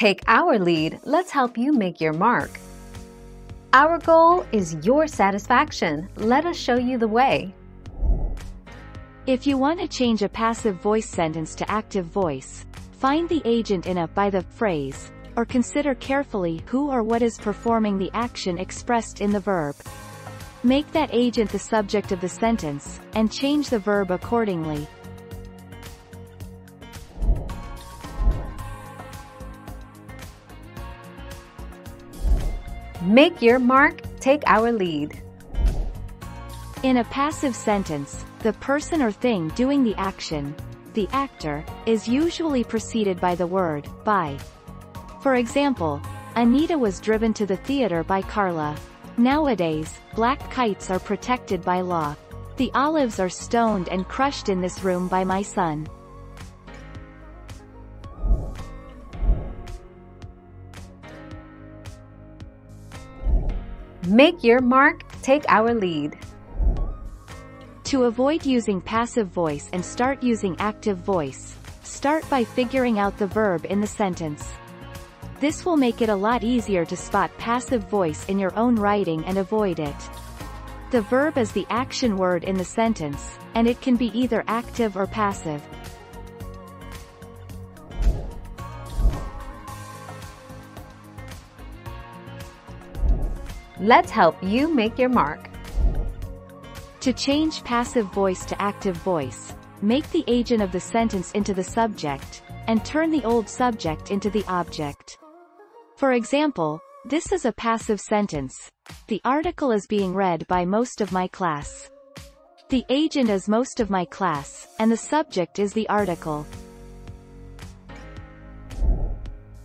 Take our lead, let's help you make your mark. Our goal is your satisfaction. Let us show you the way. If you want to change a passive voice sentence to active voice, find the agent in a by the phrase, or consider carefully who or what is performing the action expressed in the verb. Make that agent the subject of the sentence, and change the verb accordingly. Make your mark, take our lead. In a passive sentence, the person or thing doing the action, the actor, is usually preceded by the word, by. For example, Anita was driven to the theater by Carla. Nowadays, black kites are protected by law. The olives are stoned and crushed in this room by my son. Make your mark, take our lead. To avoid using passive voice and start using active voice, start by figuring out the verb in the sentence. This will make it a lot easier to spot passive voice in your own writing and avoid it. The verb is the action word in the sentence, and it can be either active or passive. Let's help you make your mark. To change passive voice to active voice, make the agent of the sentence into the subject, and turn the old subject into the object. For example, this is a passive sentence. The article is being read by most of my class. The agent is most of my class, and the subject is the article.